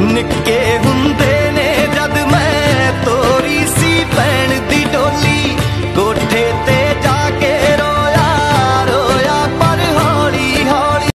ਨਿੱਕੇ